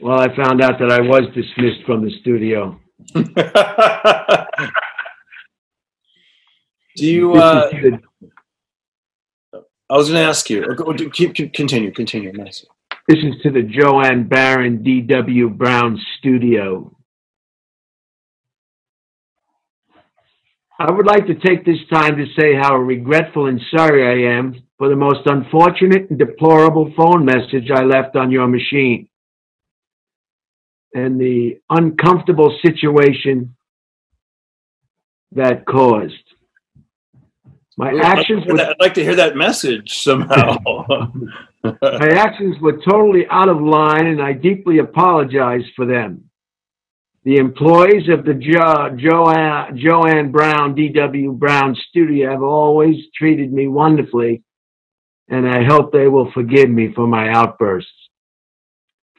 Well, I found out that I was dismissed from the studio. Do you? Uh, I was going to ask you. Keep continue. Continue. Nice. This is to the Joanne Baron D.W. Brown studio. I would like to take this time to say how regretful and sorry I am for the most unfortunate and deplorable phone message I left on your machine and the uncomfortable situation that caused. My actions. I'd like, I'd like to hear that message somehow. my actions were totally out of line, and I deeply apologize for them. The employees of the jo- Joanne, Joanne Brown, D.W. Brown studio have always treated me wonderfully, and I hope they will forgive me for my outbursts.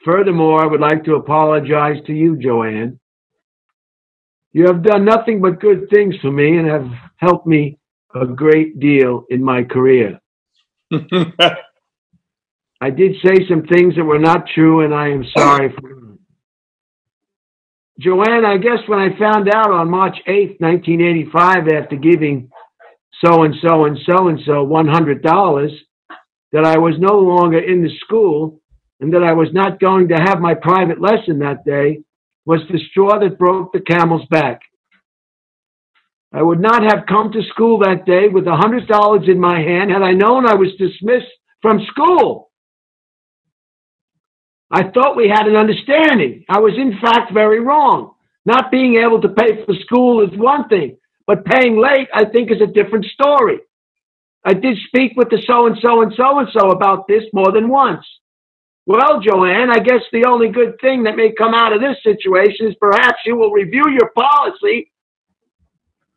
Furthermore, I would like to apologize to you, Joanne. You have done nothing but good things for me and have helped me a great deal in my career. I did say some things that were not true, and I am sorry for them. Joanne, I guess when I found out on March 8th, 1985, after giving so and so and so and so $100, that I was no longer in the school, and that I was not going to have my private lesson that day was the straw that broke the camel's back. I would not have come to school that day with a hundred dollars in my hand had I known I was dismissed from school. I thought we had an understanding. I was in fact very wrong. Not being able to pay for school is one thing, but paying late, I think, is a different story. I did speak with the so and so and so and so about this more than once. Well, Joanne, I guess the only good thing that may come out of this situation is perhaps you will review your policy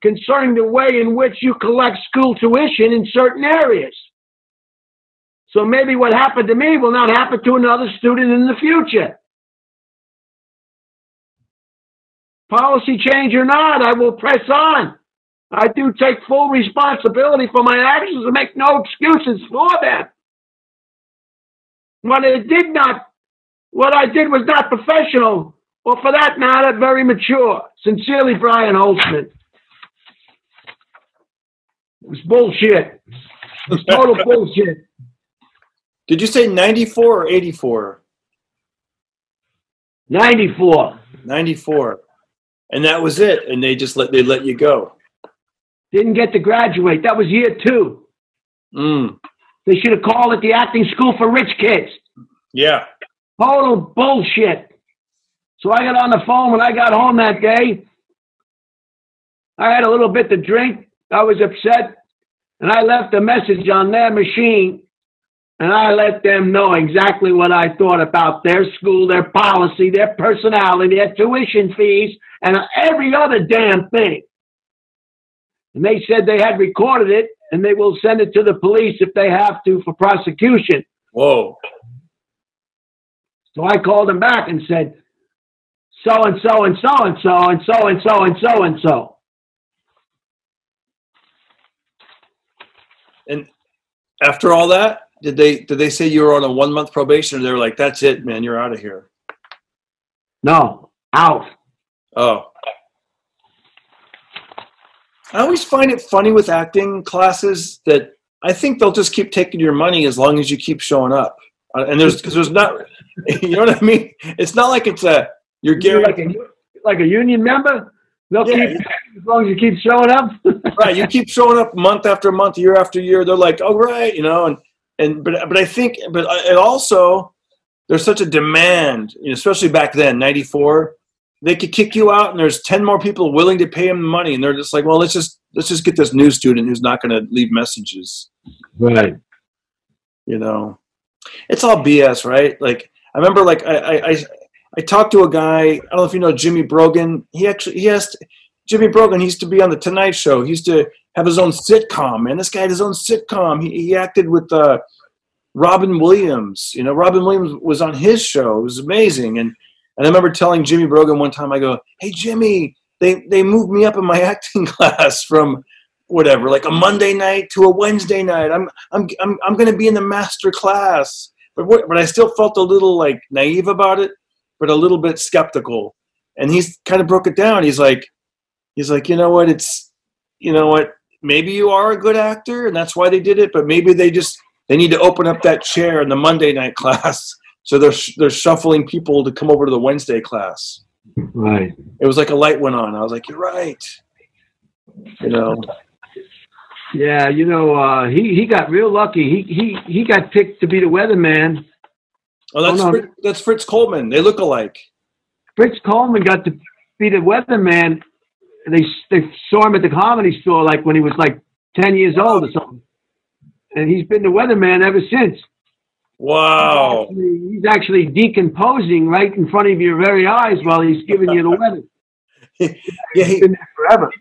concerning the way in which you collect school tuition in certain areas. So maybe what happened to me will not happen to another student in the future. Policy change or not, I will press on. I do take full responsibility for my actions and make no excuses for them. What I did not, what I did was not professional, or for that matter, very mature. Sincerely, Brian Holtzman. It was bullshit. It was total bullshit. Did you say 94 or 84? 94. 94. And that was it. And they just let they let you go. Didn't get to graduate. That was year two. Mm. They should have called it the acting school for rich kids. Yeah. Total bullshit. So I got on the phone when I got home that day. I had a little bit to drink. I was upset. And I left a message on their machine. And I let them know exactly what I thought about their school, their policy, their personality, their tuition fees, and every other damn thing. And they said they had recorded it and they will send it to the police if they have to for prosecution. Whoa. So I called him back and said, so and so and so and so and so and so and so and so. And after all that, did they did they say you were on a one month probation or they were like, That's it, man, you're out of here? No. Out. Oh. I always find it funny with acting classes that I think they'll just keep taking your money as long as you keep showing up. Uh, and there's because there's not, you know what I mean? It's not like it's a you're guaranteed. Like a, like a union member, they'll Yeah. keep as long as you keep showing up. right you keep showing up month after month year after year they're like oh right you know and and but but i think but it also there's such a demand you know, especially back then 94 they could kick you out and there's 10 more people willing to pay him money and they're just like well let's just let's just get this new student who's not going to leave messages. Right. you know? It's all bs right? Like i remember like i i i, talked to a guy i don't know if you know jimmy brogan. He actually he has jimmy brogan he used to be on the tonight show. He used to have his own sitcom man. This guy had his own sitcom. He, he acted with uh robin williams. You know robin williams was on his show. It was amazing. And and i remember telling jimmy brogan one time i go hey jimmy they they moved me up in my acting class from whatever like a monday night to a wednesday night. I'm i'm i'm, I'm going to be in the master class. But what, but i still felt a little like naive about it but a little bit skeptical. And he's kind of broke it down. He's like he's like you know what? It's you know what? Maybe you are a good actor and that's why they did it but maybe they just they need to open up that chair in the monday night class so they're they're shuffling people to come over to the wednesday class Right. it was like a light went on i was like you're right you know Yeah, you know, uh, he he got real lucky. He he he got picked to be the weatherman. oh that's Oh, no. Fritz, that's fritz coleman they look alike Fritz Coleman got to be the weatherman. They they saw him at the comedy store like when he was like ten years old or something, and he's been the weatherman ever since. Wow Actually, He's actually decomposing right in front of your very eyes while he's giving you the weather. yeah he, He's been there forever.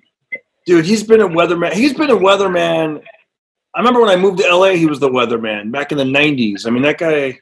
dude he's been a weatherman he's been a weatherman i remember when i moved to la he was the weatherman back in the 90s i mean that guy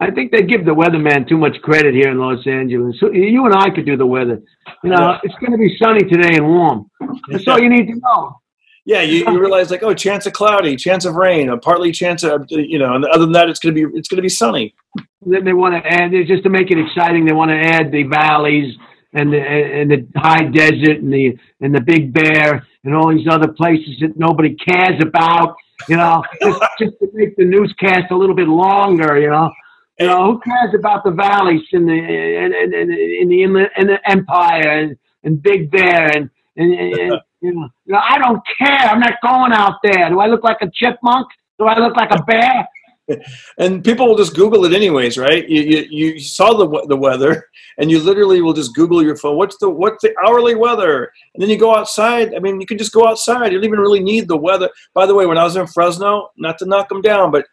I think they give the weatherman too much credit here in Los Angeles. So you and I could do the weather. You know, Yeah. it's going to be sunny today and warm. That's all you need to know. Yeah, you, you realize like, oh, chance of cloudy, chance of rain, a partly chance of uh, you know, and other than that, it's gonna be it's gonna be sunny. Then they want to add just to make it exciting. They want to add the valleys and the and the high desert and the and the Big Bear and all these other places that nobody cares about. You know, just, just to make the newscast a little bit longer. You know, you know who cares about the valleys in the and, in, in, in the inland in the Empire and, and Big Bear and and, and you, know, you know, I don't care. I'm not going out there. Do I look like a chipmunk? Do I look like a bear? And people will just Google it anyways, right? You you, you saw the the weather, and you literally will just Google your phone. What's the what's the hourly weather? And then you go outside. I mean, you can just go outside. You don't even really need the weather. By the way, when I was in Fresno, not to knock them down, but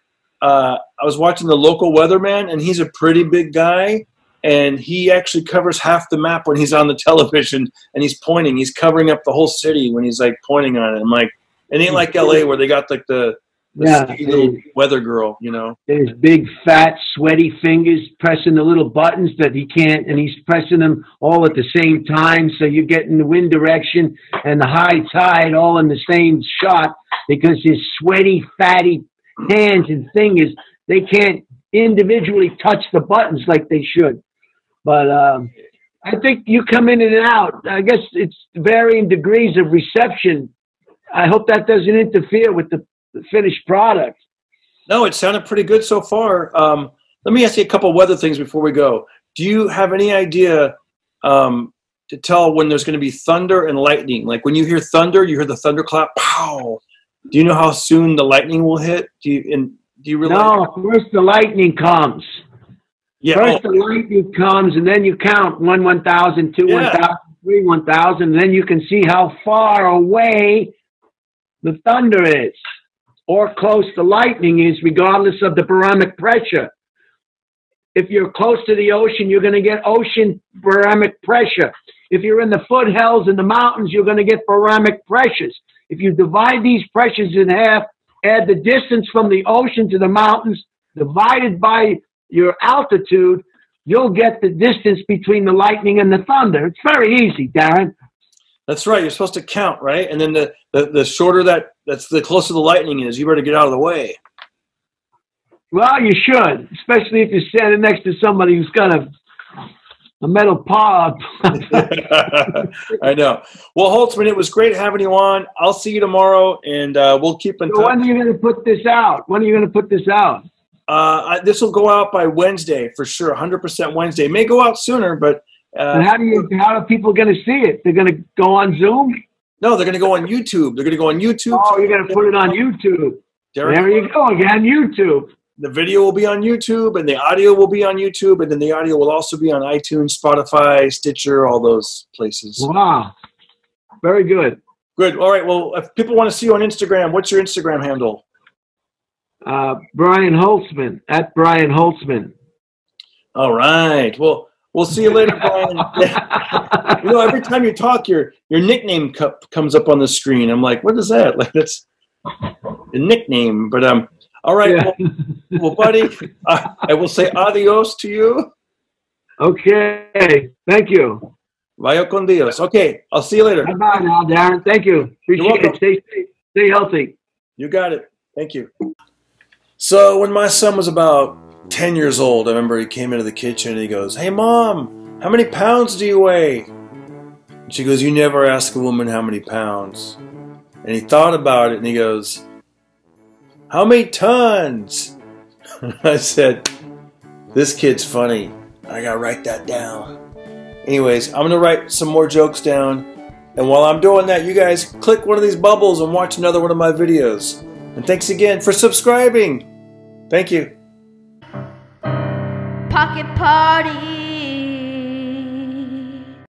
uh, I was watching the local weatherman, and he's a pretty big guy, and he actually covers half the map when he's on the television, and he's pointing. He's covering up the whole city when he's like pointing on it. I'm like, it ain't like L.A. where they got like the, the Yeah, little weather girl, you know. his big fat sweaty fingers pressing the little buttons that he can't and he's pressing them all at the same time so you get in the wind direction and the high tide all in the same shot because his sweaty fatty hands and fingers they can't individually touch the buttons like they should but um I think you come in and out. I guess it's varying degrees of reception. I hope that doesn't interfere with the, the finished product. No, it sounded pretty good so far. Um, let me ask you a couple weather things before we go. Do you have any idea um, to tell when there's going to be thunder and lightning? Like when you hear thunder, you hear the thunderclap. Pow! Do you know how soon the lightning will hit? Do you and do you realize? No, first the lightning comes. Yeah. First oh, the lightning comes, and then you count one, one thousand, two, Yeah. one thousand, three, one thousand. Then you can see how far away the thunder is, or close the lightning is, regardless of the barometric pressure. If you're close to the ocean, you're going to get ocean barometric pressure. If you're in the foothills and the mountains, you're going to get barometric pressures. If you divide these pressures in half, add the distance from the ocean to the mountains divided by your altitude, you'll get the distance between the lightning and the thunder. It's very easy, Darren. That's right. You're supposed to count, right? And then the, the, the shorter that that's the closer the lightning is, you better get out of the way. Well, you should, especially if you're standing next to somebody who's got a a metal paw. I know. Well, Holtzman, it was great having you on. I'll see you tomorrow, and uh, we'll keep in so touch. when are you going to put this out? When are you going to put this out? Uh, this will go out by Wednesday for sure, 100% Wednesday. It may go out sooner, but. Uh, and how do you? How are people going to see it? They're going to go on Zoom. No, they're going to go on YouTube. They're going to go on YouTube. Oh, you're going to put it on YouTube. Derek, there you go again, YouTube the video will be on YouTube and the audio will be on YouTube, and then the audio will also be on iTunes, Spotify, Stitcher, all those places. Wow. Very good. Good. All right. Well, if people want to see you on Instagram, what's your Instagram handle? Uh, Brian Holtzman, at Brian Holtzman. All right. Well, we'll see you later, Brian. you know, every time you talk, your your nickname comes up on the screen. I'm like, what is that? Like that's a nickname. But um, all right. Yeah. Well, well, buddy, I, I will say adios to you. Okay. Thank you. Vaya con Dios. Okay. I'll see you later. Bye bye now, Darren. Thank you. Appreciate it. Stay. Stay healthy. You got it. Thank you. So when my son was about 10 years old, I remember he came into the kitchen and he goes, Hey, mom, how many pounds do you weigh? And she goes, You never ask a woman how many pounds. And he thought about it and he goes, How many tons? I said, This kid's funny. I gotta write that down. Anyways, I'm gonna write some more jokes down. And while I'm doing that, you guys click one of these bubbles and watch another one of my videos. And thanks again for subscribing. Thank you. Pocket Party.